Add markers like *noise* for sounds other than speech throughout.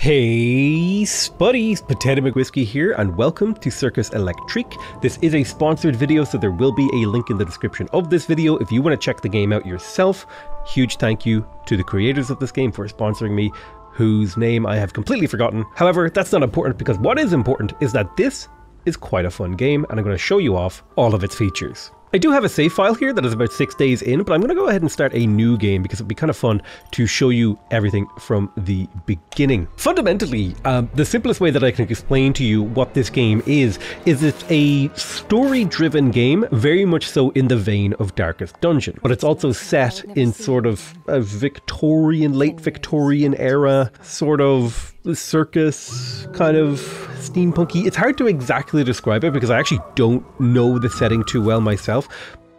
Hey Spuddies, Potato McWhiskey here and welcome to Circus Electrique. This is a sponsored video so there will be a link in the description of this video if you want to check the game out yourself. Huge thank you to the creators of this game for sponsoring me, whose name I have completely forgotten. However, that's not important because what is important is that this is quite a fun game and I'm going to show you off all of its features. I do have a save file here that is about six days in, but I'm going to go ahead and start a new game because it'd be kind of fun to show you everything from the beginning. Fundamentally, um, the simplest way that I can explain to you what this game is, is it's a story-driven game, very much so in the vein of Darkest Dungeon. But it's also set in sort of a Victorian, late Victorian era, sort of circus kind of steampunky. It's hard to exactly describe it because I actually don't know the setting too well myself.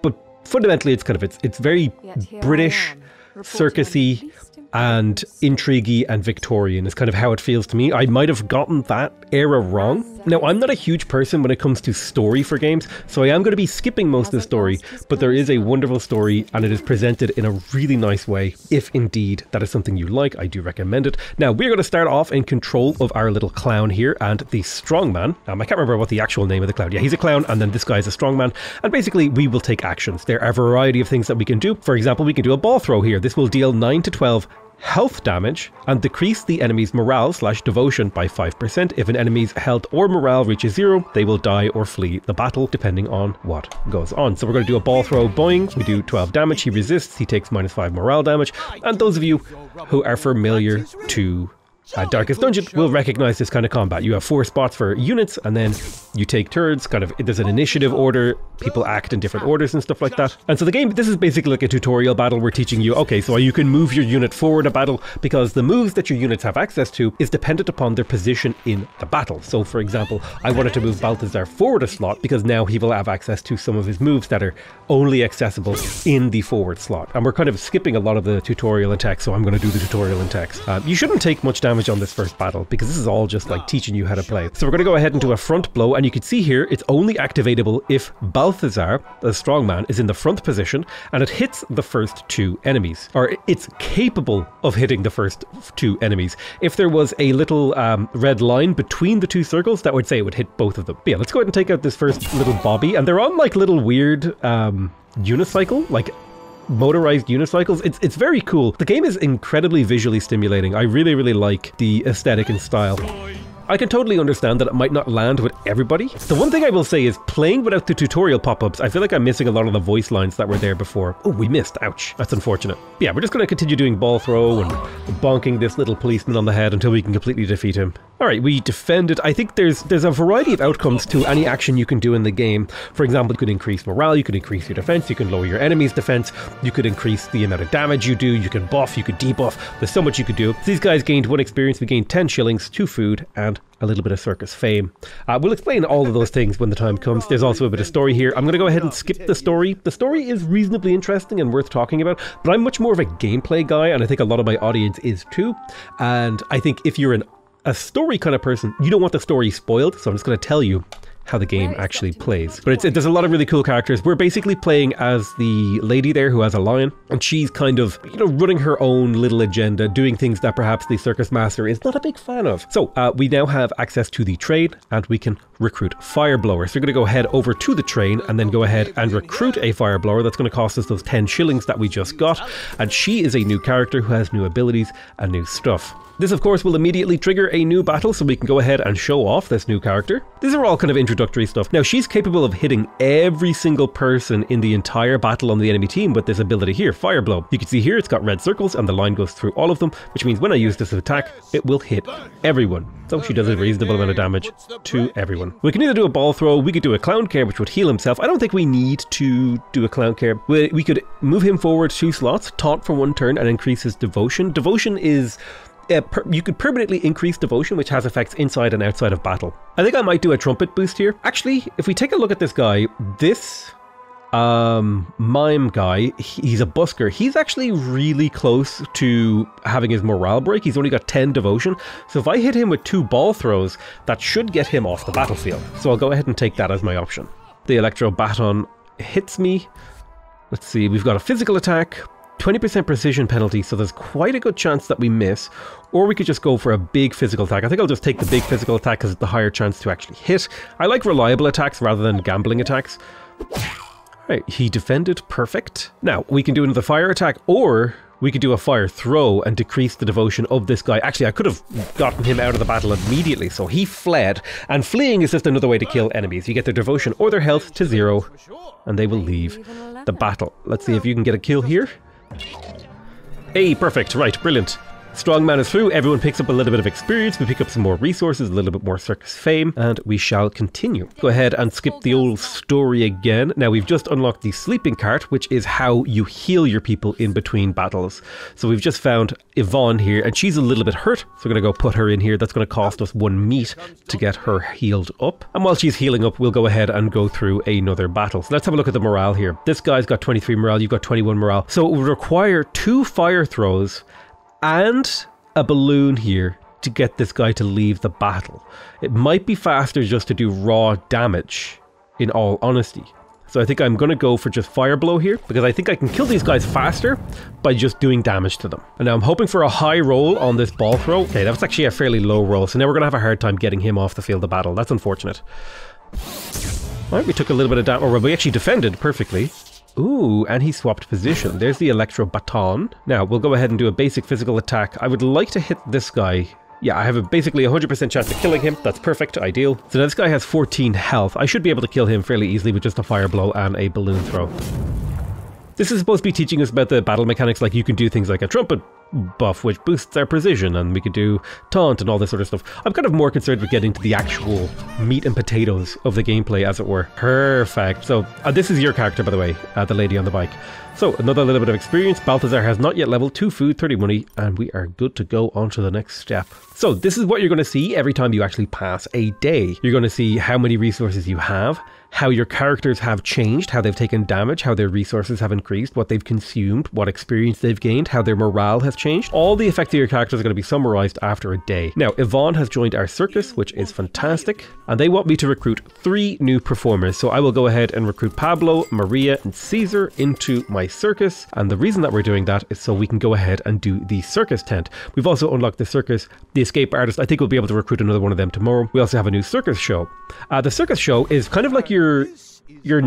But fundamentally, it's kind of it's it's very British, circusy, and intriguey and Victorian is kind of how it feels to me. I might have gotten that era wrong. Now, I'm not a huge person when it comes to story for games, so I am going to be skipping most of the story, but there is a wonderful story and it is presented in a really nice way. If indeed that is something you like, I do recommend it. Now, we're going to start off in control of our little clown here and the strongman. Um, I can't remember what the actual name of the clown. Yeah, he's a clown, and then this guy is a strongman. And basically, we will take actions. There are a variety of things that we can do. For example, we can do a ball throw here. This will deal 9 to 12 health damage and decrease the enemy's morale slash devotion by 5%. If an enemy's health or morale reaches zero, they will die or flee the battle, depending on what goes on. So we're going to do a ball throw, boing. We do 12 damage. He resists. He takes minus 5 morale damage. And those of you who are familiar to uh, Darkest Dungeon will recognize this kind of combat. You have four spots for units, and then you take turns. Kind of, there's an initiative order. People act in different orders and stuff like that. And so the game, this is basically like a tutorial battle. We're teaching you, okay, so you can move your unit forward a battle because the moves that your units have access to is dependent upon their position in the battle. So, for example, I wanted to move Balthazar forward a slot because now he will have access to some of his moves that are only accessible in the forward slot. And we're kind of skipping a lot of the tutorial in text, so I'm going to do the tutorial in text. Uh, you shouldn't take much damage on this first battle because this is all just like teaching you how to play. So we're going to go ahead and do a front blow and you can see here it's only activatable if Balthazar, the strongman, is in the front position and it hits the first two enemies or it's capable of hitting the first two enemies. If there was a little um, red line between the two circles that would say it would hit both of them. But yeah, let's go ahead and take out this first little Bobby and they're on like little weird um, unicycle like motorized unicycles. It's it's very cool. The game is incredibly visually stimulating. I really really like the aesthetic and style. I can totally understand that it might not land with everybody. The one thing I will say is playing without the tutorial pop-ups, I feel like I'm missing a lot of the voice lines that were there before. Oh, we missed. Ouch. That's unfortunate. But yeah, we're just going to continue doing ball throw and bonking this little policeman on the head until we can completely defeat him. All right, we defended. I think there's there's a variety of outcomes to any action you can do in the game. For example, you could increase morale, you could increase your defense, you can lower your enemy's defense, you could increase the amount of damage you do, you can buff, you could debuff. There's so much you could do. These guys gained one experience, we gained 10 shillings, two food, and a little bit of circus fame. Uh, we'll explain all of those things when the time comes. There's also a bit of story here. I'm going to go ahead and skip the story. The story is reasonably interesting and worth talking about, but I'm much more of a gameplay guy, and I think a lot of my audience is too. And I think if you're an a story kind of person, you don't want the story spoiled, so I'm just going to tell you how the game actually plays. But it's, it, there's a lot of really cool characters. We're basically playing as the lady there who has a lion, and she's kind of, you know, running her own little agenda, doing things that perhaps the circus master is not a big fan of. So uh, we now have access to the trade, and we can recruit fire blowers. So we're going to go ahead over to the train and then go ahead and recruit a fire blower. That's going to cost us those 10 shillings that we just got. And she is a new character who has new abilities and new stuff. This of course will immediately trigger a new battle so we can go ahead and show off this new character. These are all kind of introductory stuff. Now she's capable of hitting every single person in the entire battle on the enemy team with this ability here, Fire Blow. You can see here it's got red circles and the line goes through all of them, which means when I use this attack, it will hit everyone. So she does a reasonable amount of damage to everyone. We can either do a ball throw, we could do a clown care which would heal himself. I don't think we need to do a clown care. We, we could move him forward two slots, taunt for one turn and increase his devotion. Devotion is uh, per, you could permanently increase devotion, which has effects inside and outside of battle. I think I might do a trumpet boost here. Actually, if we take a look at this guy, this um, mime guy, he's a busker. He's actually really close to having his morale break. He's only got 10 devotion. So if I hit him with two ball throws, that should get him off the battlefield. So I'll go ahead and take that as my option. The electro baton hits me. Let's see, we've got a physical attack, 20% precision penalty, so there's quite a good chance that we miss. Or we could just go for a big physical attack. I think I'll just take the big physical attack because it's the higher chance to actually hit. I like reliable attacks rather than gambling attacks. Right, he defended perfect. Now, we can do another fire attack, or we could do a fire throw and decrease the devotion of this guy. Actually, I could have gotten him out of the battle immediately, so he fled. And fleeing is just another way to kill enemies. You get their devotion or their health to zero, and they will leave the battle. Let's see if you can get a kill here. Hey, perfect. Right, brilliant. Strongman is through, everyone picks up a little bit of experience, we pick up some more resources, a little bit more circus fame, and we shall continue. Go ahead and skip the old story again. Now we've just unlocked the sleeping cart, which is how you heal your people in between battles. So we've just found Yvonne here, and she's a little bit hurt, so we're going to go put her in here. That's going to cost us one meat to get her healed up. And while she's healing up, we'll go ahead and go through another battle. So let's have a look at the morale here. This guy's got 23 morale, you've got 21 morale. So it would require two fire throws and a balloon here to get this guy to leave the battle. It might be faster just to do raw damage, in all honesty. So I think I'm going to go for just Fire Blow here, because I think I can kill these guys faster by just doing damage to them. And now I'm hoping for a high roll on this ball throw. Okay, that was actually a fairly low roll, so now we're going to have a hard time getting him off the field of battle. That's unfortunate. Alright, we took a little bit of damage, or we actually defended perfectly. Ooh, and he swapped position. There's the Electro Baton. Now, we'll go ahead and do a basic physical attack. I would like to hit this guy. Yeah, I have a basically 100% chance of killing him. That's perfect, ideal. So now this guy has 14 health. I should be able to kill him fairly easily with just a fire blow and a balloon throw. This is supposed to be teaching us about the battle mechanics, like you can do things like a trumpet buff, which boosts our precision, and we could do taunt and all this sort of stuff. I'm kind of more concerned with getting to the actual meat and potatoes of the gameplay, as it were. Perfect. So, uh, this is your character, by the way, uh, the lady on the bike. So, another little bit of experience. Balthazar has not yet leveled 2 food, 30 money, and we are good to go on to the next step. So, this is what you're going to see every time you actually pass a day. You're going to see how many resources you have, how your characters have changed, how they've taken damage, how their resources have increased, what they've consumed, what experience they've gained, how their morale has changed. All the effects of your characters are going to be summarized after a day. Now, Yvonne has joined our circus, which is fantastic, and they want me to recruit three new performers. So I will go ahead and recruit Pablo, Maria, and Caesar into my circus. And the reason that we're doing that is so we can go ahead and do the circus tent. We've also unlocked the circus, the escape artist. I think we'll be able to recruit another one of them tomorrow. We also have a new circus show. Uh, the circus show is kind of like your your your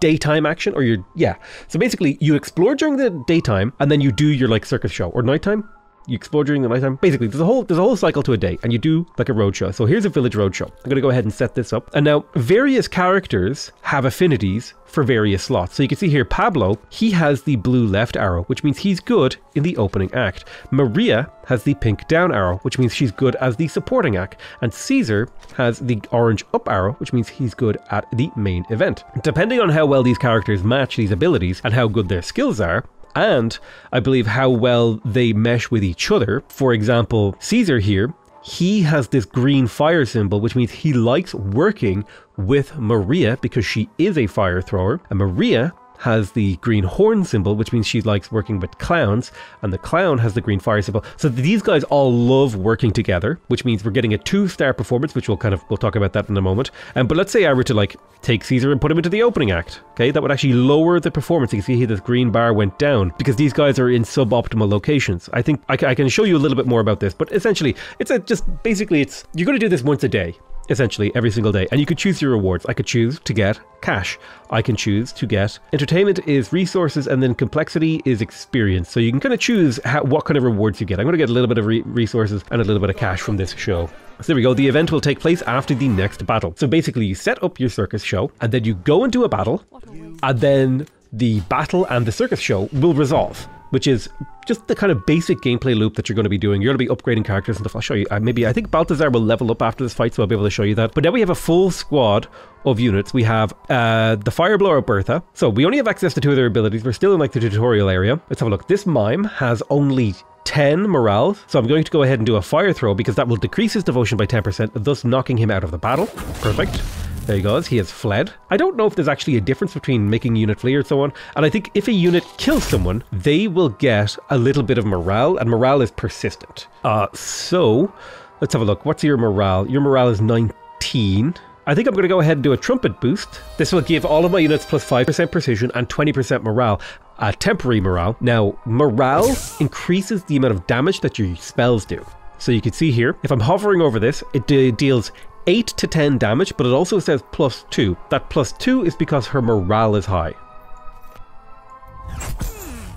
daytime action or your yeah. So basically, you explore during the daytime and then you do your like circus show or nighttime you explore during the nighttime. Basically, there's a whole there's a whole cycle to a day, and you do like a roadshow. So here's a village roadshow. I'm gonna go ahead and set this up. And now various characters have affinities for various slots. So you can see here Pablo, he has the blue left arrow, which means he's good in the opening act. Maria has the pink down arrow, which means she's good as the supporting act. And Caesar has the orange up arrow, which means he's good at the main event. Depending on how well these characters match these abilities and how good their skills are, and I believe how well they mesh with each other. For example, Caesar here, he has this green fire symbol, which means he likes working with Maria because she is a fire thrower, and Maria has the green horn symbol, which means she likes working with clowns, and the clown has the green fire symbol. So these guys all love working together, which means we're getting a two-star performance, which we'll kind of we'll talk about that in a moment. Um, but let's say I were to like take Caesar and put him into the opening act. Okay, that would actually lower the performance. You can see here this green bar went down because these guys are in suboptimal locations. I think I, I can show you a little bit more about this, but essentially, it's a, just basically it's you're going to do this once a day essentially every single day. And you could choose your rewards. I could choose to get cash. I can choose to get entertainment is resources, and then complexity is experience. So you can kind of choose how, what kind of rewards you get. I'm going to get a little bit of re- resources and a little bit of cash from this show. So there we go. The event will take place after the next battle. So basically, you set up your circus show, and then you go into a battle, and then the battle and the circus show will resolve which is just the kind of basic gameplay loop that you're going to be doing. You're going to be upgrading characters and stuff. I'll show you. Uh, maybe I think Balthazar will level up after this fight, so I'll be able to show you that. But now we have a full squad of units. We have uh, the Fireblower Bertha. So we only have access to two of their abilities. We're still in like the tutorial area. Let's have a look. This mime has only 10 morale. So I'm going to go ahead and do a fire throw because that will decrease his devotion by 10%, thus knocking him out of the battle. Perfect. There he goes, he has fled. I don't know if there's actually a difference between making unit flee or so on, and I think if a unit kills someone, they will get a little bit of morale, and morale is persistent. Uh, so, let's have a look. What's your morale? Your morale is 19. I think I'm going to go ahead and do a trumpet boost. This will give all of my units plus 5% precision and 20% morale. Uh, temporary morale. Now, morale increases the amount of damage that your spells do. So you can see here, if I'm hovering over this, it de deals 8 to 10 damage, but it also says plus 2. That plus 2 is because her morale is high.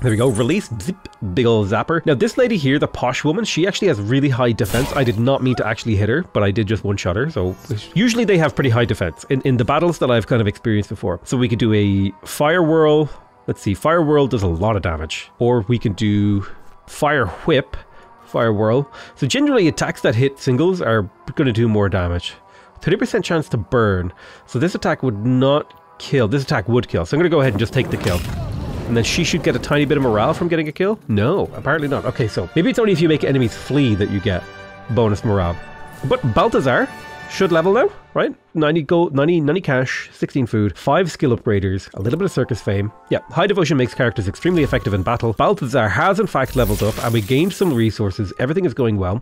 There we go, release, zip, big ol' zapper. Now this lady here, the posh woman, she actually has really high defense. I did not mean to actually hit her, but I did just one-shot her, so usually they have pretty high defense in, in the battles that I've kind of experienced before. So we could do a fire whirl. Let's see, fire whirl does a lot of damage. Or we can do fire whip, fire whirl. So generally attacks that hit singles are going to do more damage. 30% chance to burn. So this attack would not kill. This attack would kill. So I'm going to go ahead and just take the kill. And then she should get a tiny bit of morale from getting a kill? No, apparently not. Okay, so maybe it's only if you make enemies flee that you get bonus morale. But Balthazar should level now, right? 90 gold, 90, 90 cash, 16 food, 5 skill upgraders, a little bit of circus fame. Yeah, high devotion makes characters extremely effective in battle. Balthazar has in fact leveled up and we gained some resources. Everything is going well.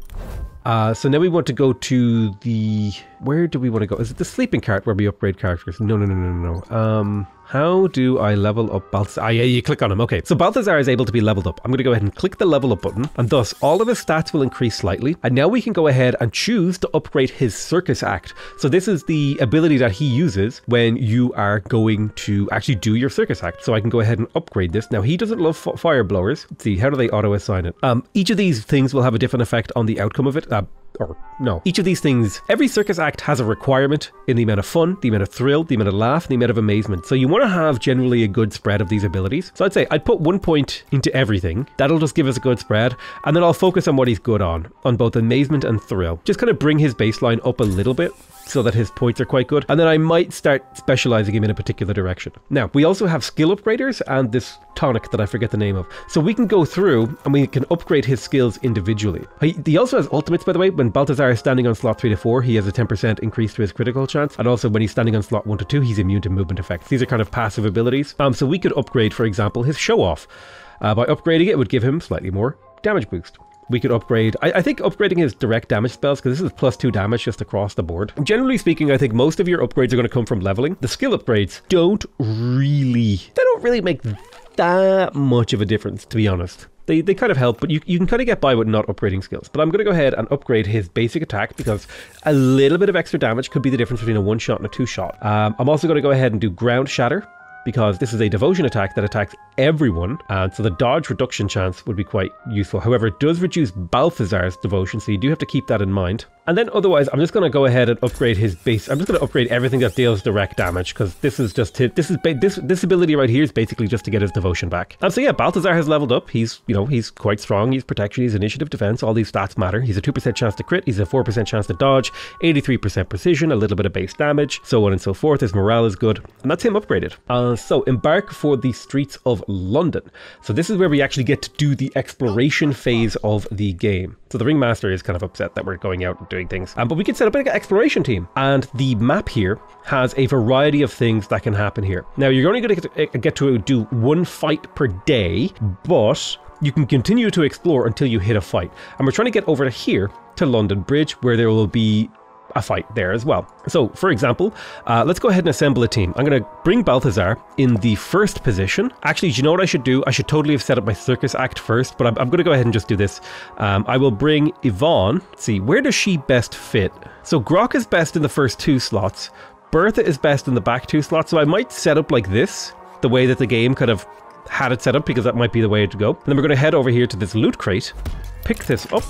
Uh, so now we want to go to the... Where do we want to go? Is it the sleeping cart where we upgrade characters? No, no, no, no, no. Um, how do I level up Balthazar? Ah, yeah, you click on him. Okay, so Balthazar is able to be leveled up. I'm going to go ahead and click the level up button, and thus all of his stats will increase slightly. And now we can go ahead and choose to upgrade his Circus Act. So this is the ability that he uses when you are going to actually do your Circus Act. So I can go ahead and upgrade this. Now, he doesn't love fire blowers. Let's see, how do they auto-assign it? Um, each of these things will have a different effect on the outcome of it. Uh, or no. Each of these things, every circus act has a requirement in the amount of fun, the amount of thrill, the amount of laugh, the amount of amazement. So you want to have generally a good spread of these abilities. So I'd say I'd put one point into everything. That'll just give us a good spread. And then I'll focus on what he's good on, on both amazement and thrill. Just kind of bring his baseline up a little bit so that his points are quite good. And then I might start specializing him in a particular direction. Now, we also have skill upgraders and this tonic that I forget the name of. So we can go through and we can upgrade his skills individually. He, also has ultimates, by the way. When Balthazar is standing on slot 3 to 4, he has a 10% increase to his critical chance. And also when he's standing on slot 1 to 2, he's immune to movement effects. These are kind of passive abilities. Um, so we could upgrade, for example, his show off. Uh, by upgrading it, it would give him slightly more damage boost we could upgrade. I, I think upgrading his direct damage spells, because this is plus two damage just across the board. Generally speaking, I think most of your upgrades are going to come from leveling. The skill upgrades don't really, they don't really make that much of a difference, to be honest. They, they kind of help, but you, you can kind of get by with not upgrading skills. But I'm going to go ahead and upgrade his basic attack because a little bit of extra damage could be the difference between a one shot and a two shot. Um, I'm also going to go ahead and do ground shatter because this is a devotion attack that attacks everyone, and so the dodge reduction chance would be quite useful. However, it does reduce Balthazar's devotion, so you do have to keep that in mind. And then otherwise, I'm just going to go ahead and upgrade his base. I'm just going to upgrade everything that deals direct damage because this is just his, this is this this ability right here is basically just to get his devotion back. And so yeah, Balthazar has leveled up. He's you know he's quite strong. He's protection. He's initiative, defense. All these stats matter. He's a two percent chance to crit. He's a four percent chance to dodge. Eighty three percent precision. A little bit of base damage. So on and so forth. His morale is good, and that's him upgraded. Uh, so embark for the streets of London. So this is where we actually get to do the exploration phase of the game. So the ringmaster is kind of upset that we're going out doing things. Um, but we can set up an exploration team. And the map here has a variety of things that can happen here. Now, you're only going to get to do one fight per day, but you can continue to explore until you hit a fight. And we're trying to get over to here to London Bridge, where there will be a fight there as well. So, for example, uh, let's go ahead and assemble a team. I'm going to bring Balthazar in the first position. Actually, do you know what I should do? I should totally have set up my circus act first, but I'm, I'm going to go ahead and just do this. Um, I will bring Yvonne. Let's see, where does she best fit? So, Grok is best in the first two slots. Bertha is best in the back two slots. So, I might set up like this, the way that the game kind of had it set up, because that might be the way to go. And then we're going to head over here to this loot crate, pick this up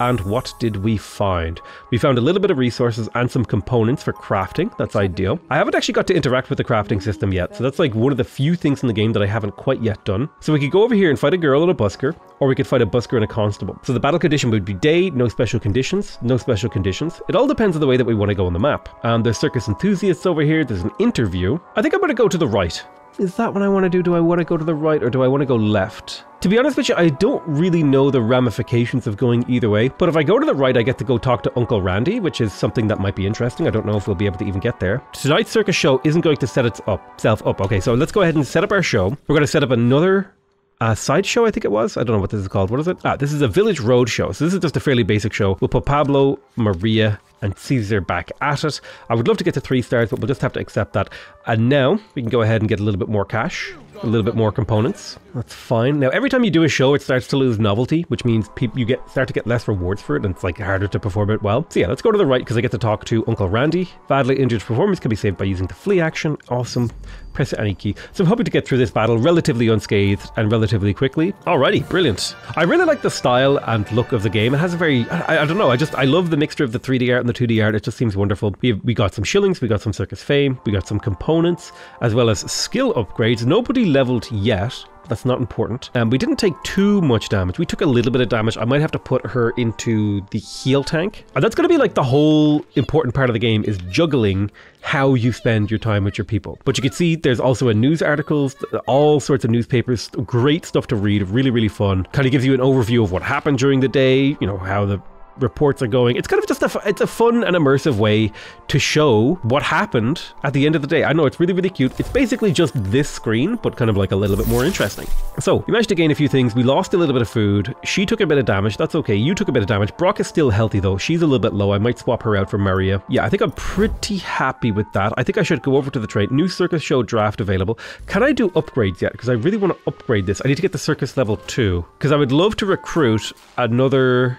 and what did we find? We found a little bit of resources and some components for crafting. That's ideal. I haven't actually got to interact with the crafting system yet, so that's like one of the few things in the game that I haven't quite yet done. So we could go over here and fight a girl and a busker, or we could fight a busker and a constable. So the battle condition would be day, no special conditions, no special conditions. It all depends on the way that we want to go on the map. And there's circus enthusiasts over here, there's an interview. I think I'm going to go to the right. Is that what I want to do? Do I want to go to the right or do I want to go left? To be honest with you, I don't really know the ramifications of going either way, but if I go to the right, I get to go talk to Uncle Randy, which is something that might be interesting. I don't know if we'll be able to even get there. Tonight's circus show isn't going to set itself up. Okay, so let's go ahead and set up our show. We're going to set up another uh, sideshow, I think it was. I don't know what this is called. What is it? Ah, this is a village road show. So this is just a fairly basic show. We'll put Pablo, Maria, and Caesar back at it. I would love to get to three stars, but we'll just have to accept that. And now we can go ahead and get a little bit more cash, a little bit more components. That's fine. Now, every time you do a show, it starts to lose novelty, which means people you get start to get less rewards for it, and it's like harder to perform it well. So yeah, let's go to the right because I get to talk to Uncle Randy. Badly injured performance can be saved by using the flee action. Awesome. Press any key. So I'm hoping to get through this battle relatively unscathed and relatively quickly. Alrighty, brilliant. I really like the style and look of the game. It has a very, I, I don't know, I just, I love the mixture of the 3D art and the 2D art. It just seems wonderful. We, we got some shillings, we got some circus fame, we got some components, as well as skill upgrades. Nobody leveled yet, that's not important. Um, we didn't take too much damage. We took a little bit of damage. I might have to put her into the heal tank. And that's going to be like the whole important part of the game is juggling how you spend your time with your people. But you can see there's also a news articles, all sorts of newspapers, great stuff to read, really, really fun. Kind of gives you an overview of what happened during the day, you know, how the reports are going. It's kind of just a it's a fun and immersive way to show what happened at the end of the day. I know it's really really cute. It's basically just this screen, but kind of like a little bit more interesting. So we managed to gain a few things. We lost a little bit of food. She took a bit of damage. That's okay. You took a bit of damage. Brock is still healthy though. She's a little bit low. I might swap her out for Maria. Yeah, I think I'm pretty happy with that. I think I should go over to the trade. New circus show draft available. Can I do upgrades yet? Because I really want to upgrade this. I need to get the circus level two because I would love to recruit another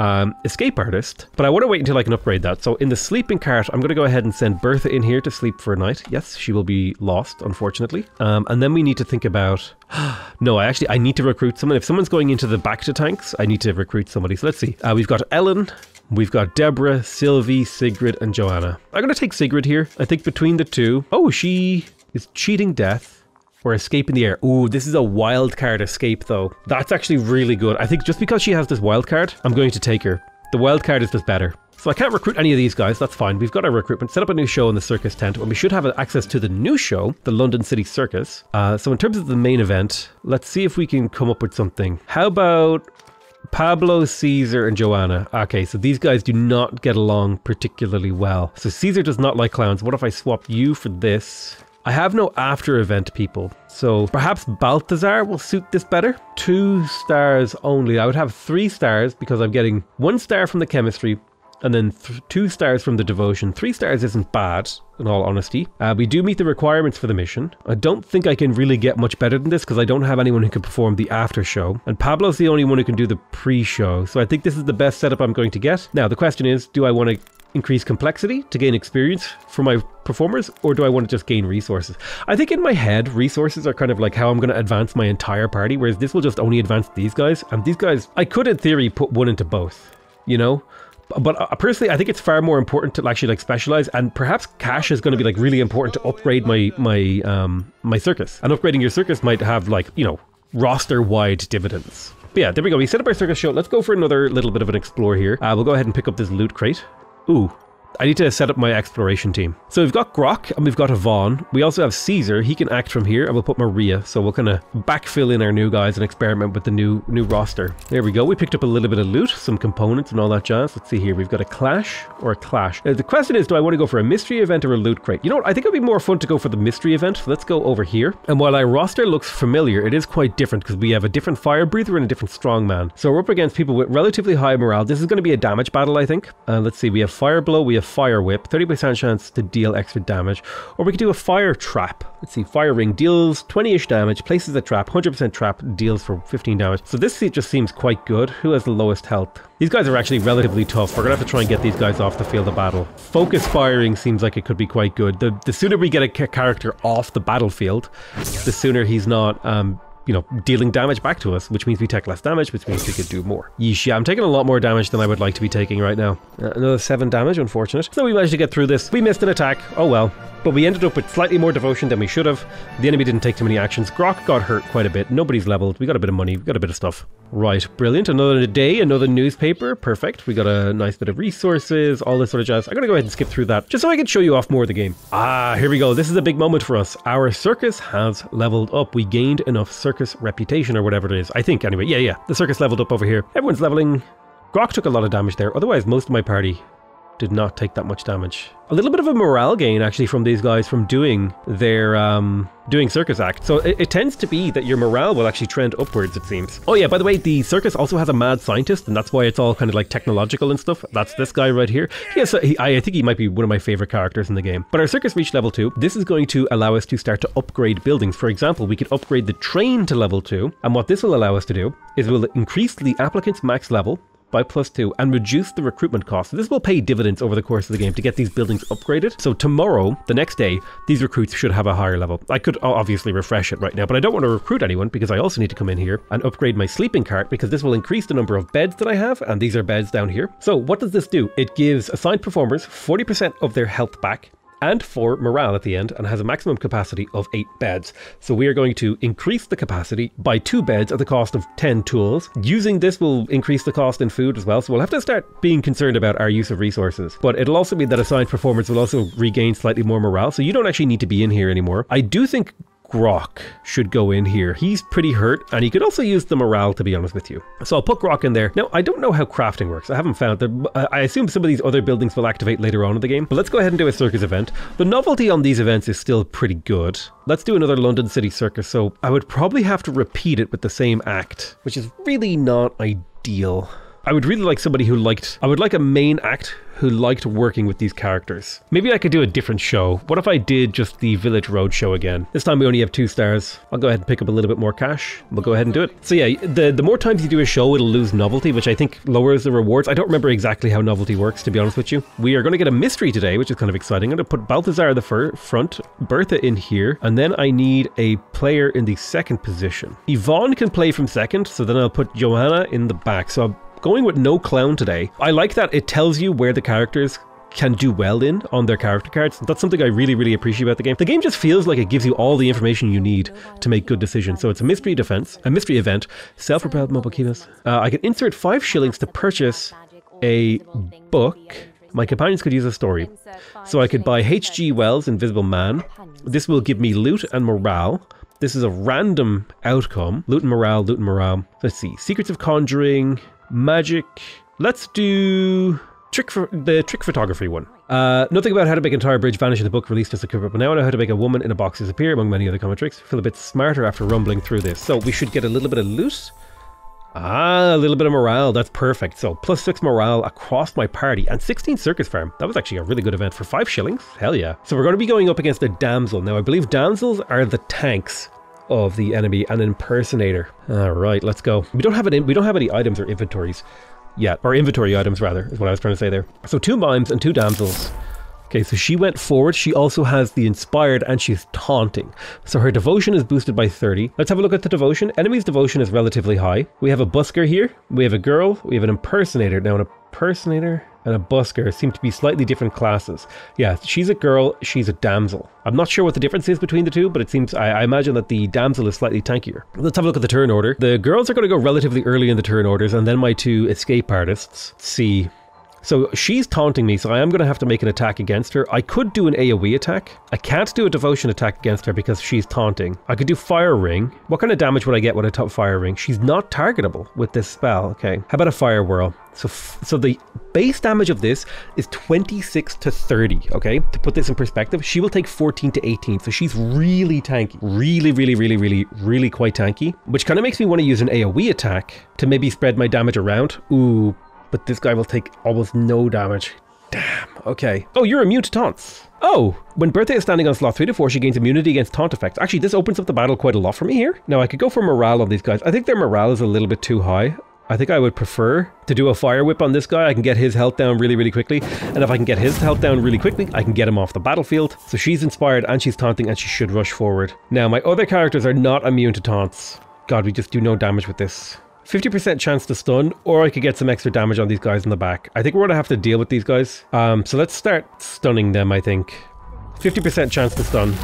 um, escape artist, but I want to wait until I can upgrade that. So in the sleeping cart, I'm going to go ahead and send Bertha in here to sleep for a night. Yes, she will be lost, unfortunately. Um, and then we need to think about. *gasps* no, I actually I need to recruit someone. If someone's going into the back to tanks, I need to recruit somebody. So let's see. Uh, we've got Ellen. We've got Deborah, Sylvie, Sigrid, and Joanna. I'm going to take Sigrid here. I think between the two. Oh, she is cheating death or escape in the air. Ooh, this is a wild card escape though. That's actually really good. I think just because she has this wild card, I'm going to take her. The wild card is just better. So I can't recruit any of these guys, that's fine. We've got our recruitment, set up a new show in the circus tent, and we should have access to the new show, the London City Circus. Uh, so in terms of the main event, let's see if we can come up with something. How about Pablo, Caesar, and Joanna. Okay, so these guys do not get along particularly well. So Caesar does not like clowns. What if I swap you for this? I have no after event people, so perhaps Balthazar will suit this better. Two stars only. I would have three stars because I'm getting one star from the chemistry and then th- two stars from the devotion. Three stars isn't bad, in all honesty. Uh, we do meet the requirements for the mission. I don't think I can really get much better than this because I don't have anyone who can perform the after show. And Pablo's the only one who can do the pre show. So I think this is the best setup I'm going to get. Now, the question is do I want to increase complexity to gain experience for my performers, or do I want to just gain resources? I think in my head, resources are kind of like how I'm going to advance my entire party, whereas this will just only advance these guys. And these guys, I could in theory put one into both, you know? But uh, personally, I think it's far more important to actually like specialize, and perhaps cash is going to be like really important to upgrade my my um my circus. And upgrading your circus might have like you know roster wide dividends. But yeah, there we go. We set up our circus show. Let's go for another little bit of an explore here. Uh, we'll go ahead and pick up this loot crate. Ooh, I need to set up my exploration team. So we've got Grok and we've got Yvonne. We also have Caesar. He can act from here and we'll put Maria. So we'll kind of backfill in our new guys and experiment with the new new roster. There we go. We picked up a little bit of loot, some components and all that jazz. Let's see here. We've got a clash or a clash. Uh, the question is, do I want to go for a mystery event or a loot crate? You know what? I think it'd be more fun to go for the mystery event. So let's go over here. And while our roster looks familiar, it is quite different because we have a different fire breather and a different strongman. So we're up against people with relatively high morale. This is going to be a damage battle, I think. Uh, let's see. We have fire blow. We have Fire Whip, 30% chance to deal extra damage. Or we could do a Fire Trap. Let's see, Fire Ring deals 20-ish damage, places a trap, 100% trap, deals for 15 damage. So this just seems quite good. Who has the lowest health? These guys are actually relatively tough. We're to have to try and get these guys off the field of battle. Focus firing seems like it could be quite good. The, the sooner we get a character off the battlefield, the sooner he's not um, you know, dealing damage back to us, which means we take less damage, which means we could do more. Yeesh, yeah, I'm taking a lot more damage than I would like to be taking right now. Uh, another 7 damage, unfortunate. So we managed to get through this. We missed an attack. Oh well but we ended up with slightly more devotion than we should have. The enemy didn't take too many actions. Grok got hurt quite a bit. Nobody's leveled. We got a bit of money. We got a bit of stuff. Right, brilliant. Another day, another newspaper. Perfect. We got a nice bit of resources, all this sort of jazz. I'm going to go ahead and skip through that just so I can show you off more of the game. Ah, here we go. This is a big moment for us. Our circus has leveled up. We gained enough circus reputation or whatever it is. I think, anyway. Yeah, yeah. The circus leveled up over here. Everyone's leveling. Grok took a lot of damage there. Otherwise, most of my party did not take that much damage. A little bit of a morale gain actually from these guys from doing their um, doing circus act. So it, it, tends to be that your morale will actually trend upwards. It seems. Oh yeah, by the way, the circus also has a mad scientist, and that's why it's all kind of like technological and stuff. That's this guy right here. Yes, he, I, I think he might be one of my favorite characters in the game. But our circus reached level two. This is going to allow us to start to upgrade buildings. For example, we could upgrade the train to level two, and what this will allow us to do is we'll increase the applicant's max level by plus two and reduce the recruitment cost. This will pay dividends over the course of the game to get these buildings upgraded. So tomorrow, the next day, these recruits should have a higher level. I could obviously refresh it right now, but I don't want to recruit anyone because I also need to come in here and upgrade my sleeping cart because this will increase the number of beds that I have, and these are beds down here. So what does this do? It gives assigned performers 40% of their health back and for morale at the end and has a maximum capacity of 8 beds. So we are going to increase the capacity by 2 beds at the cost of 10 tools. Using this will increase the cost in food as well, so we'll have to start being concerned about our use of resources. But it'll also mean that assigned performance will also regain slightly more morale, so you don't actually need to be in here anymore. I do think Grok should go in here. He's pretty hurt, and he could also use the morale, to be honest with you. So I'll put Grok in there. Now, I don't know how crafting works. I haven't found that. I assume some of these other buildings will activate later on in the game. But let's go ahead and do a circus event. The novelty on these events is still pretty good. Let's do another London City Circus. So I would probably have to repeat it with the same act, which is really not ideal. I would really like somebody who liked, I would like a main act who liked working with these characters. Maybe I could do a different show. What if I did just the Village Road show again? This time we only have two stars. I'll go ahead and pick up a little bit more cash. We'll go ahead and do it. So yeah, the, the more times you do a show, it'll lose novelty, which I think lowers the rewards. I don't remember exactly how novelty works, to be honest with you. We are going to get a mystery today, which is kind of exciting. I'm going to put Balthazar the fir- front, Bertha in here, and then I need a player in the second position. Yvonne can play from second, so then I'll put Johanna in the back. So I'll Going with no clown today. I like that it tells you where the characters can do well in on their character cards. That's something I really, really appreciate about the game. The game just feels like it gives you all the information you need to make good decisions. So it's a mystery defense, a mystery event, self-propelled mobile keyless. Uh, I can insert five shillings to purchase a book. My companions could use a story. So I could buy H.G. Wells' Invisible Man. This will give me loot and morale. This is a random outcome. Loot and morale, loot and morale. Let's see. Secrets of Conjuring, magic. Let's do trick for the trick photography one. Uh, nothing about how to make an entire bridge vanish in the book released as a cover, but now I know how to make a woman in a box disappear, among many other common tricks. Feel a bit smarter after rumbling through this. So we should get a little bit of loot. Ah, a little bit of morale. That's perfect. So plus six morale across my party and 16 circus farm. That was actually a really good event for five shillings. Hell yeah. So we're going to be going up against a damsel. Now I believe damsels are the tanks of the enemy, an impersonator. All right, let's go. We don't have any. We don't have any items or inventories yet, or inventory items rather, is what I was trying to say there. So two mimes and two damsels. Okay, so she went forward. She also has the inspired and she's taunting. So her devotion is boosted by 30. Let's have a look at the devotion. Enemy's devotion is relatively high. We have a busker here. We have a girl. We have an impersonator. Now, an impersonator and a busker seem to be slightly different classes. Yeah, she's a girl, she's a damsel. I'm not sure what the difference is between the two, but it seems, I, I, imagine that the damsel is slightly tankier. Let's have a look at the turn order. The girls are going to go relatively early in the turn orders, and then my two escape artists. Let's see. So she's taunting me, so I am going to have to make an attack against her. I could do an AoE attack. I can't do a devotion attack against her because she's taunting. I could do fire ring. What kind of damage would I get with a top fire ring? She's not targetable with this spell. Okay. How about a fire whirl? So, so the base damage of this is 26 to 30. Okay. To put this in perspective, she will take 14 to 18. So she's really tanky. Really, really, really, really, really quite tanky. Which kind of makes me want to use an AoE attack to maybe spread my damage around. Ooh, but this guy will take almost no damage. Damn, okay. Oh, you're immune to taunts. Oh, when Bertha is standing on slot 3 to 4, she gains immunity against taunt effects. Actually, this opens up the battle quite a lot for me here. Now, I could go for morale on these guys. I think their morale is a little bit too high. I think I would prefer to do a fire whip on this guy. I can get his health down really, really quickly. And if I can get his health down really quickly, I can get him off the battlefield. So she's inspired and she's taunting and she should rush forward. Now, my other characters are not immune to taunts. God, we just do no damage with this. 50% chance to stun, or I could get some extra damage on these guys in the back. I think we're going to have to deal with these guys. Um, so let's start stunning them, I think. 50% chance to stun.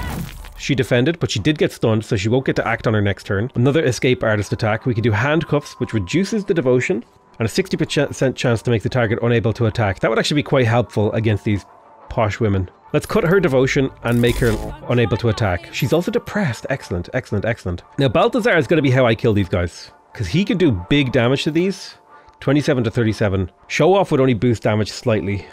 She defended, but she did get stunned, so she won't get to act on her next turn. Another escape artist attack. We can do handcuffs, which reduces the devotion, and a 60% chance to make the target unable to attack. That would actually be quite helpful against these posh women. Let's cut her devotion and make her unable to attack. She's also depressed. Excellent, excellent, excellent. Now, Balthazar is going to be how I kill these guys because he can do big damage to these. 27 to 37. Show off would only boost damage slightly.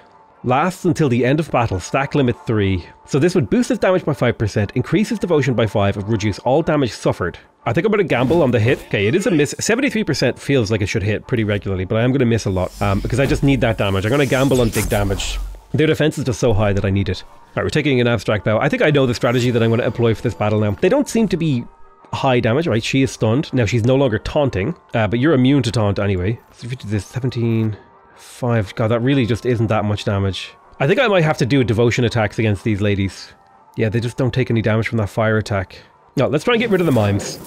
Lasts until the end of battle, stack limit 3. So this would boost his damage by 5%, increase his devotion by 5, and reduce all damage suffered. I think I'm going to gamble on the hit. Okay, it is a miss. 73% feels like it should hit pretty regularly, but I am going to miss a lot um, because I just need that damage. I'm going to gamble on big damage. Their defense is just so high that I need it. Alright, we're taking an abstract bow. I think I know the strategy that I'm going to employ for this battle now. They don't seem to be high damage, right? She is stunned. Now she's no longer taunting, uh, but you're immune to taunt anyway. So if you do this, 17, 5. God, that really just isn't that much damage. I think I might have to do devotion attacks against these ladies. Yeah, they just don't take any damage from that fire attack. No, let's try and get rid of the mimes.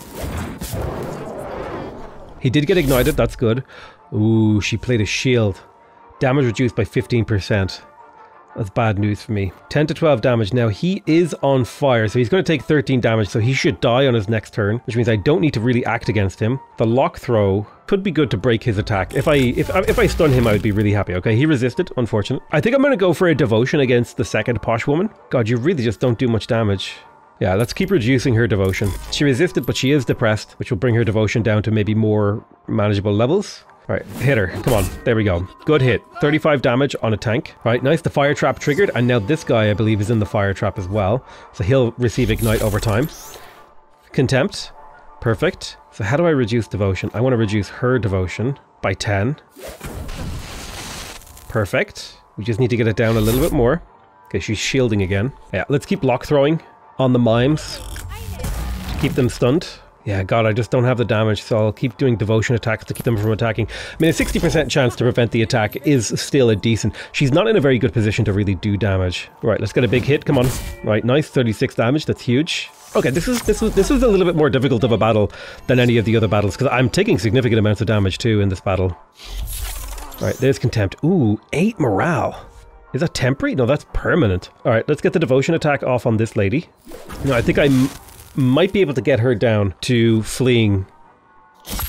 He did get ignited, that's good. Ooh, she played a shield. Damage reduced by 15%. That's bad news for me. 10 to 12 damage. Now, he is on fire, so he's going to take 13 damage, so he should die on his next turn, which means I don't need to really act against him. The lock throw could be good to break his attack. If I if uh, if I stun him, I would be really happy. Okay, he resisted, unfortunate. I think I'm going to go for a devotion against the second posh woman. God, you really just don't do much damage. Yeah, let's keep reducing her devotion. She resisted, but she is depressed, which will bring her devotion down to maybe more manageable levels. Right, hit her. Come on. There we go. Good hit. 35 damage on a tank. Right, nice. The fire trap triggered, and now this guy, I believe, is in the fire trap as well. So he'll receive ignite over time. Contempt. Perfect. So how do I reduce devotion? I want to reduce her devotion by 10. Perfect. We just need to get it down a little bit more. Okay, she's shielding again. Yeah, let's keep lock throwing on the mimes. Keep them stunned. Yeah, God, I just don't have the damage, so I'll keep doing devotion attacks to keep them from attacking. I mean, a 60% chance to prevent the attack is still a decent... She's not in a very good position to really do damage. Right, let's get a big hit, come on. Right, nice, 36 damage, that's huge. Okay, this is this is this is a little bit more difficult of a battle than any of the other battles, because I'm taking significant amounts of damage too in this battle. Alright, there's Contempt. Ooh, 8 morale. Is that temporary? No, that's permanent. Alright, let's get the devotion attack off on this lady. No, I think I might be able to get her down to fleeing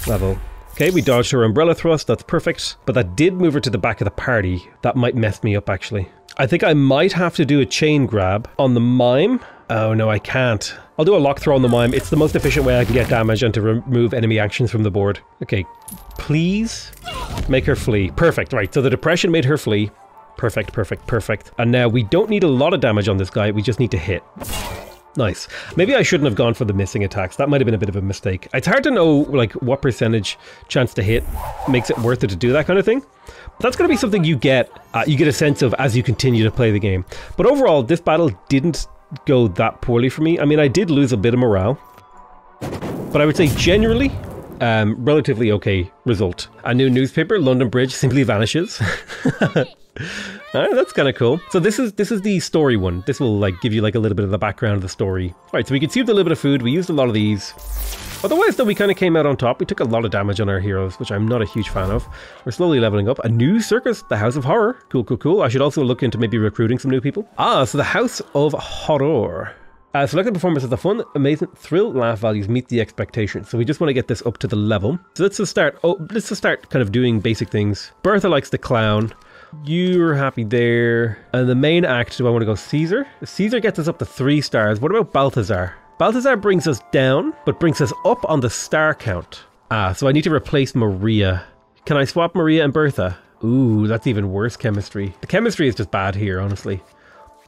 level. Okay, we dodged her umbrella thrust, that's perfect. But that did move her to the back of the party. That might mess me up, actually. I think I might have to do a chain grab on the mime. Oh no, I can't. I'll do a lock throw on the mime. It's the most efficient way I can get damage and to remove enemy actions from the board. Okay, please make her flee. Perfect, right. So the depression made her flee. Perfect, perfect, perfect. And now we don't need a lot of damage on this guy. We just need to hit. Nice. Maybe I shouldn't have gone for the missing attacks. That might have been a bit of a mistake. It's hard to know like what percentage chance to hit makes it worth it to do that kind of thing. But that's going to be something you get uh, you get a sense of as you continue to play the game. But overall, this battle didn't go that poorly for me. I mean, I did lose a bit of morale. But I would say generally, um, relatively okay result. A new newspaper, London Bridge, simply vanishes. *laughs* That's kind of cool. So this is this is the story one. This will like give you like a little bit of the background of the story. Alright, so we consumed a little bit of food. We used a lot of these. Otherwise, though, we kind of came out on top. We took a lot of damage on our heroes, which I'm not a huge fan of. We're slowly leveling up. A new circus, the House of Horror. Cool, cool, cool. I should also look into maybe recruiting some new people. Ah, so the House of Horror. Uh, selected performance of the fun, amazing, thrill, laugh values meet the expectations. So we just want to get this up to the level. So let's just start. Oh, let's just start kind of doing basic things. Bertha likes the clown. You're happy there. And the main act, do I want to go Caesar? Caesar gets us up to three stars. What about Balthazar? Balthazar brings us down, but brings us up on the star count. Ah, so I need to replace Maria. Can I swap Maria and Bertha? Ooh, that's even worse chemistry. The chemistry is just bad here, honestly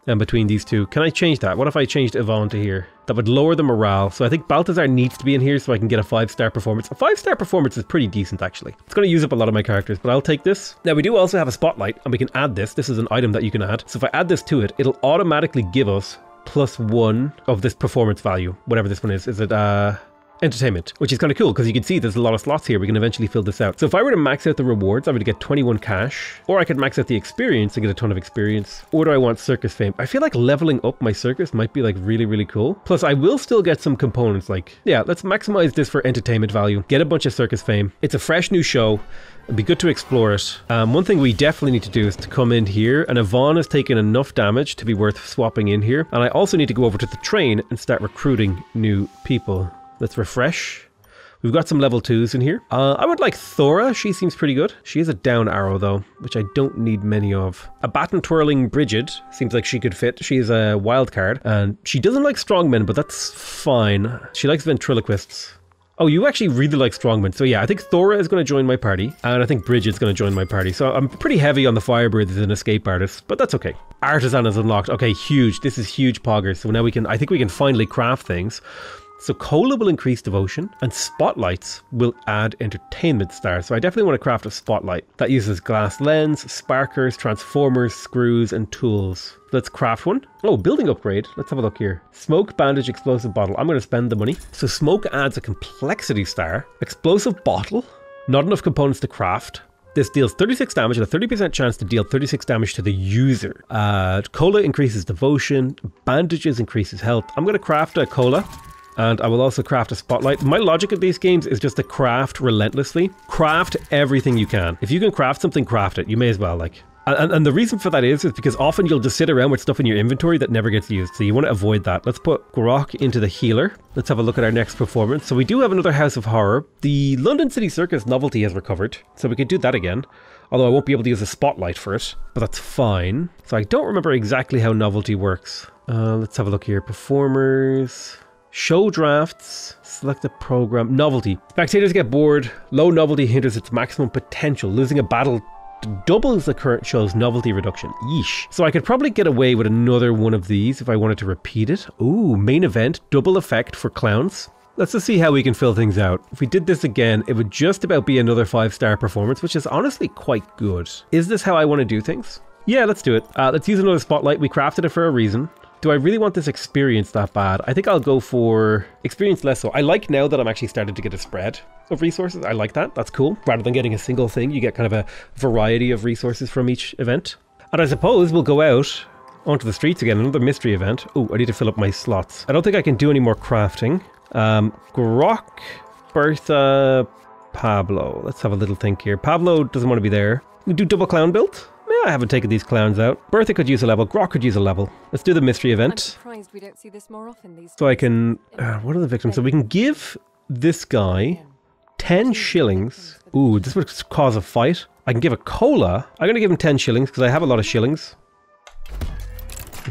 and between these two. Can I change that? What if I changed Yvonne to here? That would lower the morale. So I think Balthazar needs to be in here so I can get a five star performance. A five star performance is pretty decent actually. It's going to use up a lot of my characters, but I'll take this. Now we do also have a spotlight and we can add this. This is an item that you can add. So if I add this to it, it'll automatically give us plus one of this performance value, whatever this one is. Is it, uh, entertainment, which is kind of cool because you can see there's a lot of slots here. We can eventually fill this out. So if I were to max out the rewards, I would get 21 cash, or I could max out the experience and get a ton of experience. Or do I want circus fame? I feel like leveling up my circus might be like really, really cool. Plus I will still get some components like, yeah, let's maximize this for entertainment value. Get a bunch of circus fame. It's a fresh new show. It'd be good to explore it. Um, one thing we definitely need to do is to come in here, and Yvonne has taken enough damage to be worth swapping in here. And I also need to go over to the train and start recruiting new people. Let's refresh. We've got some level 2s in here. Uh, I would like Thora. She seems pretty good. She is a down arrow, though, which I don't need many of. A baton twirling Bridget seems like she could fit. She's a wild card, and she doesn't like strongmen, but that's fine. She likes ventriloquists. Oh, you actually really like strongmen. So yeah, I think Thora is going to join my party, and I think Bridget's going to join my party. So I'm pretty heavy on the Firebird as an escape artist, but that's okay. Artisan is unlocked. Okay, huge. This is huge poggers. So now we can, I think we can finally craft things. So cola will increase devotion, and spotlights will add entertainment stars. So I definitely want to craft a spotlight that uses glass lens, sparkers, transformers, screws, and tools. Let's craft one. Oh, building upgrade. Let's have a look here. Smoke, bandage, explosive bottle. I'm going to spend the money. So smoke adds a complexity star. Explosive bottle. Not enough components to craft. This deals 36 damage and a 30% chance to deal 36 damage to the user. Uh, cola increases devotion. Bandages increases health. I'm going to craft a cola and I will also craft a spotlight. My logic of these games is just to craft relentlessly. Craft everything you can. If you can craft something, craft it. You may as well, like. And, and, the reason for that is, is because often you'll just sit around with stuff in your inventory that never gets used. So you want to avoid that. Let's put Grok into the healer. Let's have a look at our next performance. So we do have another House of Horror. The London City Circus novelty has recovered. So we could do that again. Although I won't be able to use a spotlight for it. But that's fine. So I don't remember exactly how novelty works. Uh, let's have a look here. Performers. Show drafts, select a program, novelty. Spectators get bored, low novelty hinders its maximum potential. Losing a battle doubles the current show's novelty reduction. Yeesh. So I could probably get away with another one of these if I wanted to repeat it. Ooh, main event, double effect for clowns. Let's just see how we can fill things out. If we did this again, it would just about be another five star performance, which is honestly quite good. Is this how I want to do things? Yeah, let's do it. Uh, let's use another spotlight. We crafted it for a reason. Do I really want this experience that bad? I think I'll go for experience less so. I like now that I'm actually starting to get a spread of resources. I like that. That's cool. Rather than getting a single thing, you get kind of a variety of resources from each event. And I suppose we'll go out onto the streets again, another mystery event. Oh, I need to fill up my slots. I don't think I can do any more crafting. Um, Grok, Bertha, Pablo. Let's have a little think here. Pablo doesn't want to be there. We do double clown build. I haven't taken these clowns out. Bertha could use a level. Grok could use a level. Let's do the mystery event. so I can... Uh, what are the victims? So we can give this guy 10 shillings. Ooh, this would cause a fight. I can give a cola. I'm going to give him 10 shillings because I have a lot of shillings.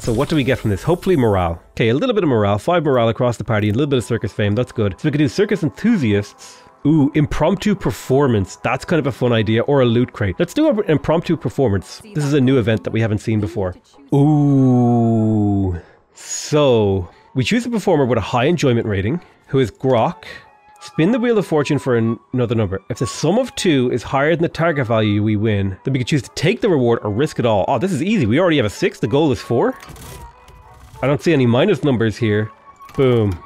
So what do we get from this? Hopefully morale. Okay, a little bit of morale. Five morale across the party. A little bit of circus fame. That's good. So we can do circus enthusiasts. Ooh, impromptu performance. That's kind of a fun idea. Or a loot crate. Let's do an impromptu performance. This is a new event that we haven't seen before. Ooh. So, we choose a performer with a high enjoyment rating, who is Grok. Spin the Wheel of Fortune for an another number. If the sum of two is higher than the target value, we win. Then we can choose to take the reward or risk it all. Oh, this is easy. We already have a six. The goal is four. I don't see any minus numbers here. Boom.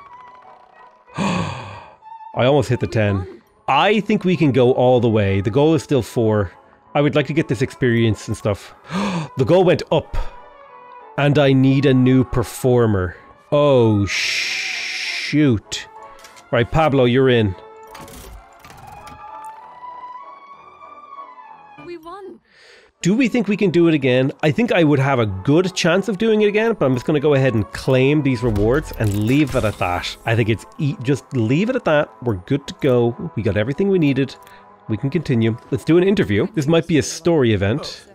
I almost hit the 10. I think we can go all the way. The goal is still 4. I would like to get this experience and stuff. *gasps* the goal went up. And I need a new performer. Oh, shoot. Right, Pablo, you're in. Do we think we can do it again? I think I would have a good chance of doing it again, but I'm just going to go ahead and claim these rewards and leave it at that. I think it's e just leave it at that. We're good to go. We got everything we needed. We can continue. Let's do an interview. This might be a story event.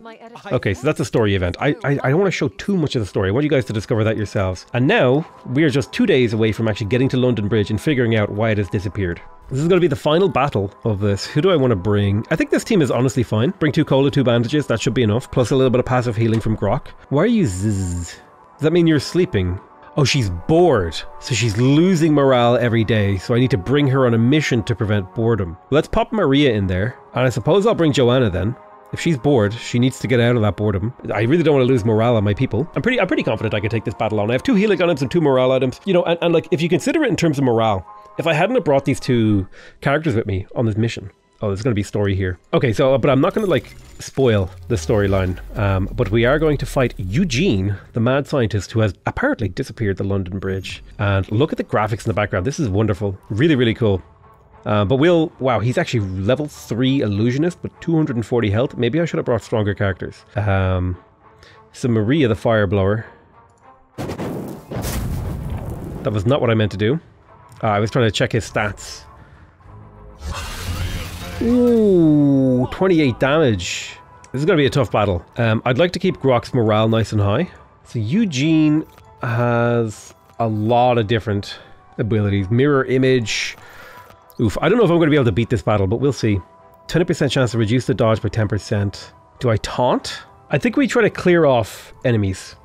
Okay, so that's a story event. I, I, I don't want to show too much of the story. I want you guys to discover that yourselves. And now, we are just two days away from actually getting to London Bridge and figuring out why it has disappeared. This is going to be the final battle of this. Who do I want to bring? I think this team is honestly fine. Bring two cola, two bandages. That should be enough. Plus a little bit of passive healing from Grok. Why are you zzz? Does that mean you're sleeping? Oh, she's bored. So she's losing morale every day. So I need to bring her on a mission to prevent boredom. Let's pop Maria in there. And I suppose I'll bring Joanna then. If she's bored, she needs to get out of that boredom. I really don't want to lose morale on my people. I'm pretty I'm pretty confident I can take this battle on. I have two healing items and two morale items. You know, and, and like if you consider it in terms of morale, if I hadn't have brought these two characters with me on this mission, Oh, there's going to be story here. Okay, so, but I'm not going to, like, spoil the storyline. Um, but we are going to fight Eugene, the mad scientist who has apparently disappeared the London Bridge. And look at the graphics in the background. This is wonderful. Really, really cool. Uh, but we'll... Wow, he's actually level 3 illusionist but 240 health. Maybe I should have brought stronger characters. Um, so Maria the fire blower. That was not what I meant to do. Uh, I was trying to check his stats. Ooh, 28 damage. This is going to be a tough battle. Um, I'd like to keep Grok's morale nice and high. So Eugene has a lot of different abilities. Mirror image, Oof, I don't know if I'm going to be able to beat this battle, but we'll see. 20% chance to reduce the dodge by 10%. Do I taunt? I think we try to clear off enemies.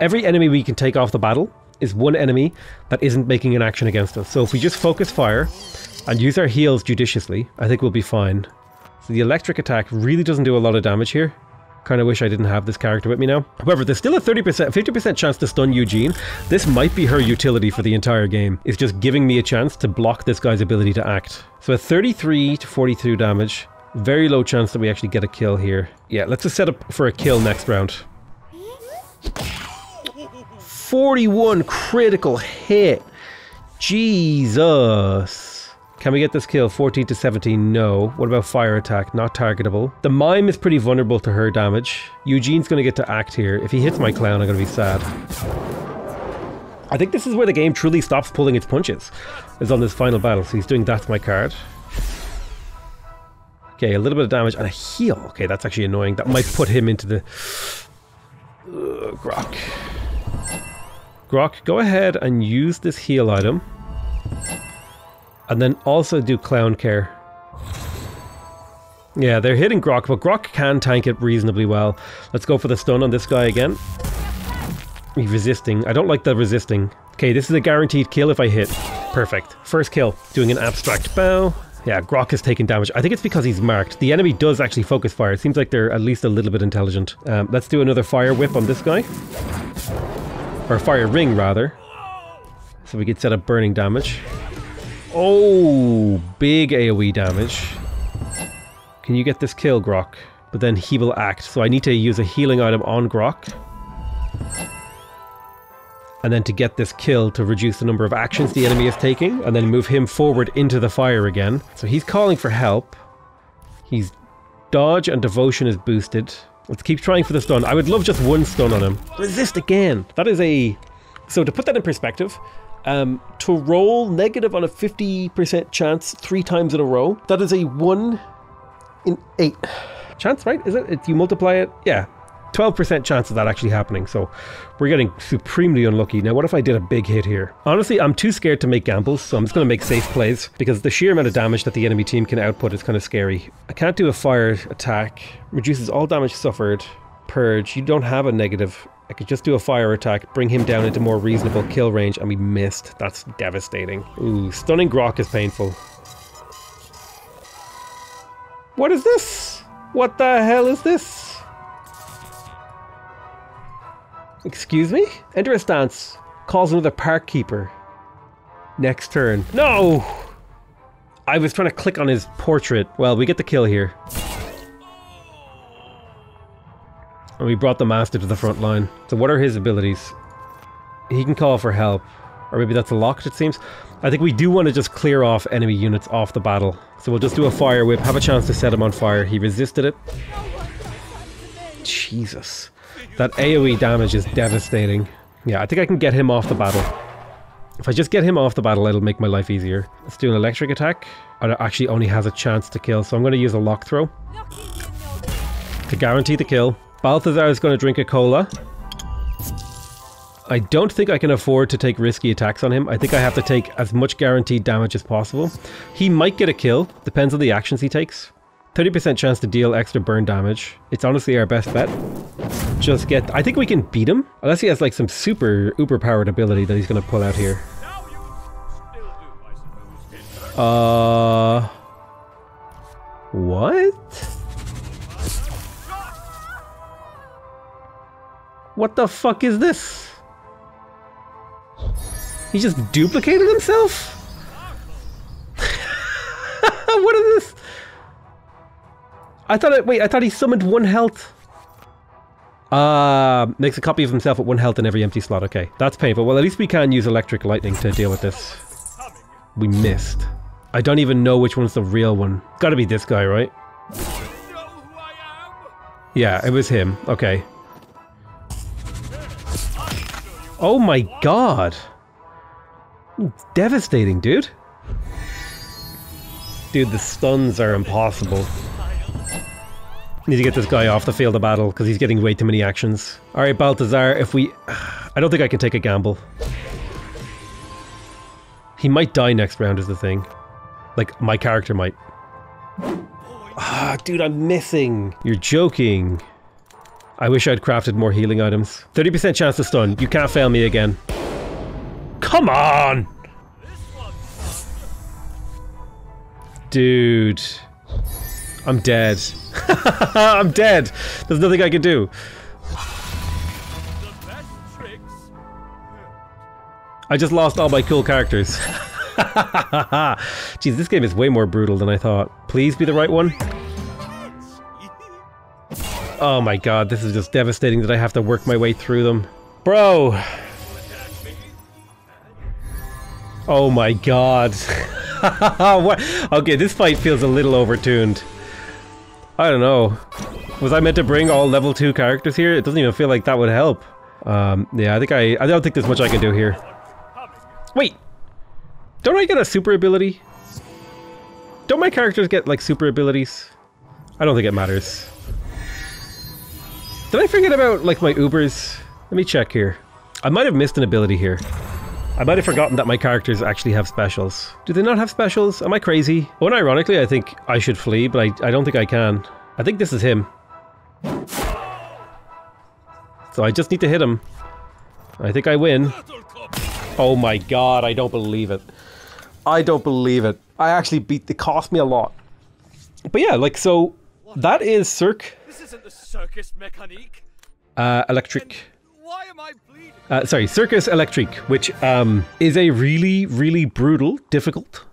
Every enemy we can take off the battle is one enemy that isn't making an action against us. So if we just focus fire and use our heals judiciously, I think we'll be fine. So the electric attack really doesn't do a lot of damage here. Kind of wish I didn't have this character with me now. However, there's still a 30%, 50% chance to stun Eugene. This might be her utility for the entire game. Is just giving me a chance to block this guy's ability to act. So a 33 to 42 damage. Very low chance that we actually get a kill here. Yeah, let's just set up for a kill next round. 41 critical hit. Jesus. Can we get this kill? 14 to 17, no. What about fire attack? Not targetable. The mime is pretty vulnerable to her damage. Eugene's going to get to act here. If he hits my clown, I'm going to be sad. I think this is where the game truly stops pulling its punches. Is on this final battle. So he's doing that's my card. Okay, a little bit of damage and a heal. Okay, that's actually annoying. That might put him into the... Uh, Grok. Grok, go ahead and use this heal item. And then also do Clown Care. Yeah, they're hitting Grok, but Grok can tank it reasonably well. Let's go for the stun on this guy again. He's resisting. I don't like the resisting. Okay, this is a guaranteed kill if I hit. Perfect. First kill. Doing an abstract bow. Yeah, Grok is taking damage. I think it's because he's marked. The enemy does actually focus fire. It seems like they're at least a little bit intelligent. Um, let's do another fire whip on this guy. Or fire ring, rather. So we could set up burning damage. Oh, big AoE damage. Can you get this kill, Grok? But then he will act, so I need to use a healing item on Grok. And then to get this kill to reduce the number of actions the enemy is taking, and then move him forward into the fire again. So he's calling for help. He's dodge and devotion is boosted. Let's keep trying for the stun. I would love just one stun on him. Resist again. That is a... So to put that in perspective, um, to roll negative on a 50% chance three times in a row, that is a 1 in 8 chance, right? Is it? If you multiply it, yeah. 12% chance of that actually happening, so we're getting supremely unlucky. Now, what if I did a big hit here? Honestly, I'm too scared to make gambles, so I'm just going to make safe plays, because the sheer amount of damage that the enemy team can output is kind of scary. I can't do a fire attack, reduces all damage suffered, purge, you don't have a negative I could just do a fire attack, bring him down into more reasonable kill range, and we missed. That's devastating. Ooh, stunning Grok is painful. What is this? What the hell is this? Excuse me? Enter a stance. Calls another park keeper. Next turn. No! I was trying to click on his portrait. Well, we get the kill here. And we brought the Master to the front line. So what are his abilities? He can call for help. Or maybe that's locked, it seems. I think we do want to just clear off enemy units off the battle. So we'll just do a fire whip, have a chance to set him on fire. He resisted it. Jesus. That AoE damage is devastating. Yeah, I think I can get him off the battle. If I just get him off the battle, it'll make my life easier. Let's do an electric attack. It actually only has a chance to kill, so I'm going to use a lock throw. To guarantee the kill. Balthazar is going to drink a cola. I don't think I can afford to take risky attacks on him. I think I have to take as much guaranteed damage as possible. He might get a kill, depends on the actions he takes. 30% chance to deal extra burn damage. It's honestly our best bet. Just get... I think we can beat him. Unless he has like some super uber powered ability that he's going to pull out here. Uh... What? What the fuck is this? He just duplicated himself? *laughs* what is this? I thought it, wait, I thought he summoned one health. Uh, makes a copy of himself at one health in every empty slot. Okay, that's painful. Well, at least we can use electric lightning to deal with this. We missed. I don't even know which one's the real one. Gotta be this guy, right? Yeah, it was him. Okay. Oh my god! Devastating, dude. Dude, the stuns are impossible. Need to get this guy off the field of battle because he's getting way too many actions. Alright, Balthazar, if we... I don't think I can take a gamble. He might die next round is the thing. Like, my character might. Ah, dude, I'm missing. You're joking. I wish I'd crafted more healing items. 30% chance to stun. You can't fail me again. Come on! Dude. I'm dead. *laughs* I'm dead. There's nothing I can do. I just lost all my cool characters. *laughs* Jeez, this game is way more brutal than I thought. Please be the right one. Oh my god, this is just devastating that I have to work my way through them. Bro! Oh my god. *laughs* okay, this fight feels a little overtuned. I don't know. Was I meant to bring all level 2 characters here? It doesn't even feel like that would help. Um, yeah, I think I- I don't think there's much I can do here. Wait! Don't I get a super ability? Don't my characters get, like, super abilities? I don't think it matters. Did I forget about, like, my Ubers? Let me check here. I might have missed an ability here. I might have forgotten that my characters actually have specials. Do they not have specials? Am I crazy? Unironically, I think I should flee, but I, I don't think I can. I think this is him. So I just need to hit him. I think I win. Oh my god, I don't believe it. I don't believe it. I actually beat, it cost me a lot. But yeah, like, so, that is Cirque. This isn't the circus mechanique. Uh, electric. Why am I bleeding? Uh, sorry, Circus Electrique, which um, is a really, really brutal, difficult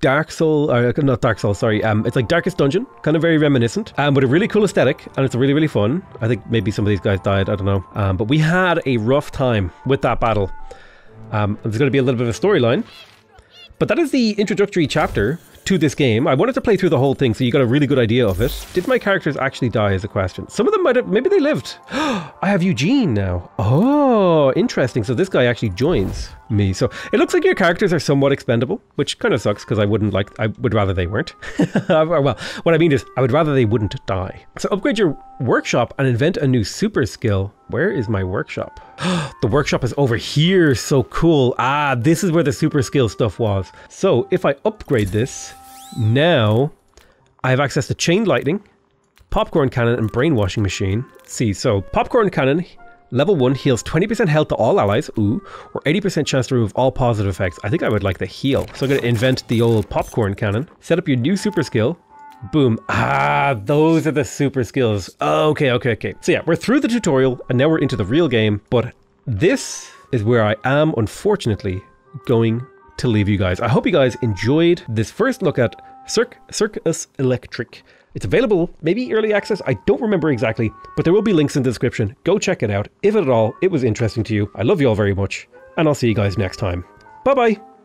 Dark Soul, uh, not Dark Soul, sorry, um, it's like Darkest Dungeon, kind of very reminiscent, um, but a really cool aesthetic, and it's really, really fun. I think maybe some of these guys died, I don't know. Um, but we had a rough time with that battle. Um, there's going to be a little bit of a storyline. But that is the introductory chapter to this game. I wanted to play through the whole thing so you got a really good idea of it. Did my characters actually die is a question. Some of them might have, maybe they lived. *gasps* I have Eugene now. Oh, interesting. So this guy actually joins me. So it looks like your characters are somewhat expendable, which kind of sucks because I wouldn't like, I would rather they weren't. *laughs* well, what I mean is I would rather they wouldn't die. So upgrade your workshop and invent a new super skill. Where is my workshop? *gasps* the workshop is over here. So cool. Ah, this is where the super skill stuff was. So if I upgrade this, now I have access to chain lightning, popcorn cannon, and brainwashing machine. Let's see, so popcorn cannon, level 1 heals 20% health to all allies, ooh, or 80% chance to remove all positive effects. I think I would like the heal. So I'm going to invent the old popcorn cannon. Set up your new super skill. Boom. Ah, those are the super skills. Okay, okay, okay. So yeah, we're through the tutorial and now we're into the real game, but this is where I am unfortunately going to leave you guys. I hope you guys enjoyed this first look at Circ Circus Electrique. It's available, maybe early access, I don't remember exactly, but there will be links in the description. Go check it out. If at all it was interesting to you, I love you all very much, and I'll see you guys next time. Bye bye!